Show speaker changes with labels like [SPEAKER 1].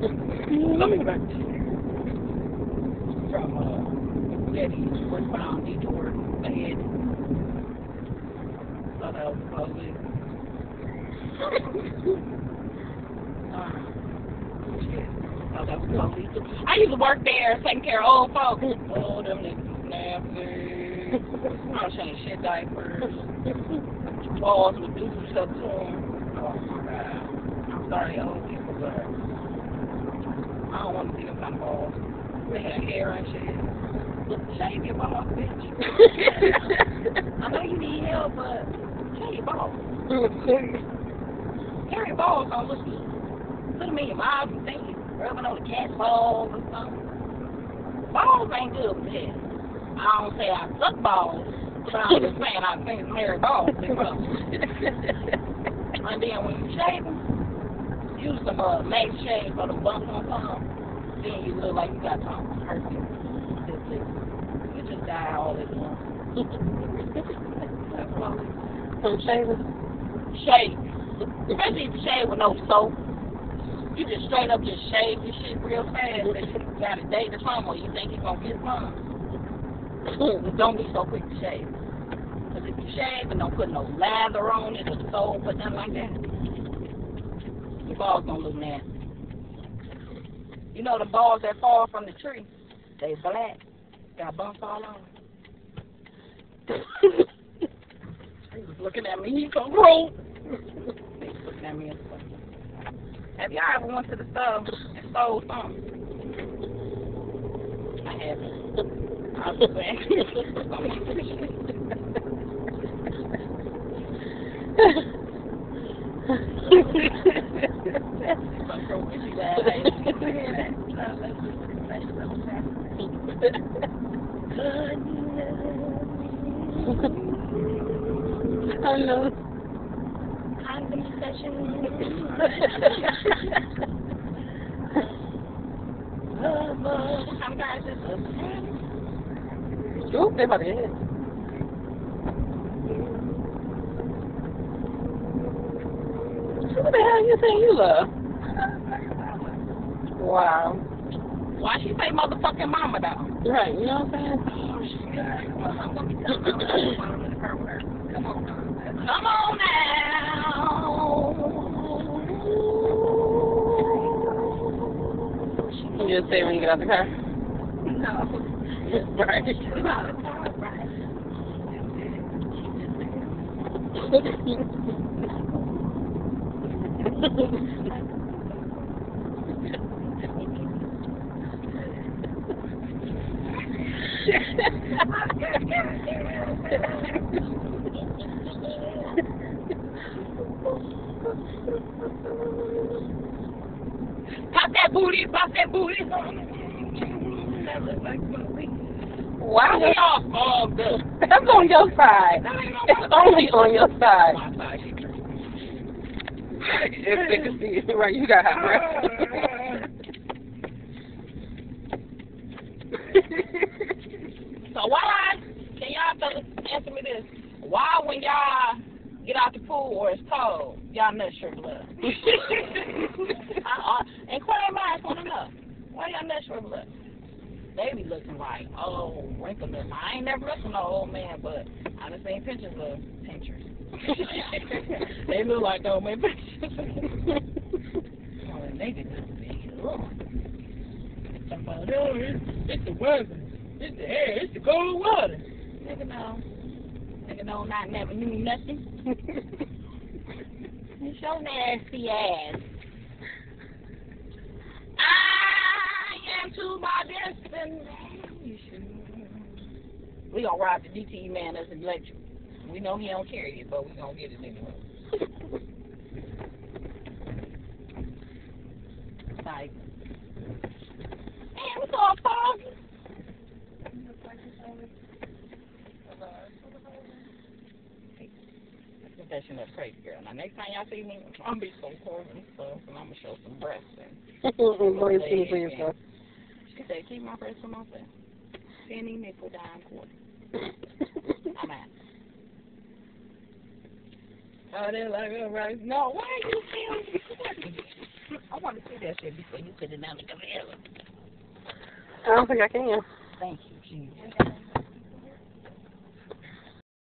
[SPEAKER 1] Let me go back. From uh, Getty, westbound detour ahead. Thought that was probably. uh. Thought that was probably. I used to work there taking care of old folks. Oh, them niggas nasty. I was trying to shit diapers. Balls with do stuff to them. Oh my god. I'm sorry, old people, but I don't want to see them kind of balls. They had hair and shit. Shave your balls, bitch. I know you need help, but shave your balls. Your balls don't look. Put them in your mouth and think you're rubbing on the cat's balls or something. Balls ain't good for that. I don't say I suck balls, but I'm just saying I think hairy balls. and then when you shave them, use some uh, mace shave for the bumps on some. Then you look like you got something perfect. You just die all at once. That's all.
[SPEAKER 2] From shaving.
[SPEAKER 1] Shave. Especially if you shave with no soap. You just straight up just shave your shit real fast and you got a day to come or you think you're gonna get some. don't be so quick to shave. Because if you shave and don't put no lather on it or soap or nothing like that, your balls gonna look nasty. You know the balls that fall from the tree, they black. Got bumps all on. them. he was looking at me, he so grown. he was looking at me and. Have y'all ever went to the store and stole something? I haven't. I was
[SPEAKER 2] I know.
[SPEAKER 1] Condom session. Love, love. Some guys just
[SPEAKER 2] Oop, they about to hit. Who the you think you love? Wow.
[SPEAKER 1] Why she say motherfucking mama though?
[SPEAKER 2] Right, you know what I'm saying?
[SPEAKER 1] Oh shit. Well, I'm gonna be telling her her word. Come on. Come on now.
[SPEAKER 2] You just say when you get out of the car.
[SPEAKER 1] No.
[SPEAKER 2] Right.
[SPEAKER 1] Pop that booty, pop that booty.
[SPEAKER 2] Wow.
[SPEAKER 1] We off all good.
[SPEAKER 2] That's on your side. It's only on your side. If they can see it, right, you got hot breath.
[SPEAKER 1] So why, can y'all fellas answer me this? Why when y'all get out the pool or it's cold, y'all nut your blood? I, uh, and Clay Myers want to know, why y'all nut your blood? They be looking like, oh, wrinkled. I ain't never looked at no old man, but I done seen pictures of pinchers. they look like old man pictures. oh, and they this big. Ugh. Somebody, oh, it's, it's the weather. It's the air. It's the cold water. Nigga, no. Nigga, no, not never knew nothing. it's your nasty ass. I am to my destination. We gonna ride the DT man as an electric. We know he don't carry it, but we gonna get it anyway. Like, man, it's all foggy. That's crazy, girl. Now, next time y'all see me, I'm gonna be so cold and stuff, and I'm gonna show some breasts. And
[SPEAKER 2] Go ahead, see for yourself.
[SPEAKER 1] She said, keep my breasts to myself. Penny, nickel, dime, quarter. I'm out. Oh, they're like, all right. No, why are you filming? I want to see that shit before you put it down the computer.
[SPEAKER 2] I don't think I can.
[SPEAKER 1] Thank you, Jesus.